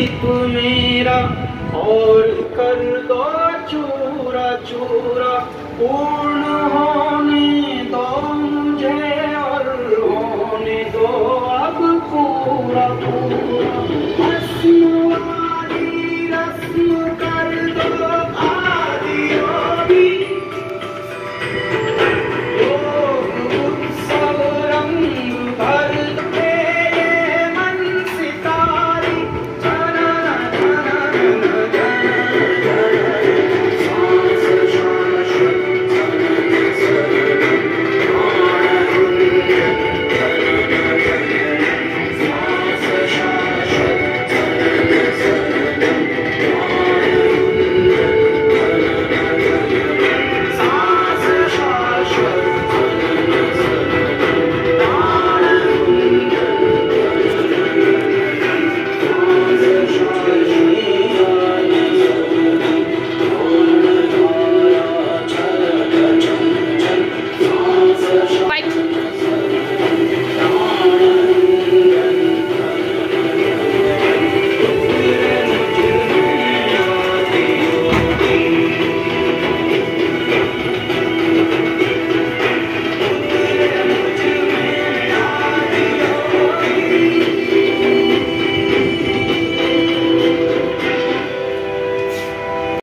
दो मेरा और कर दो चूरा चूरा पूर्ण हो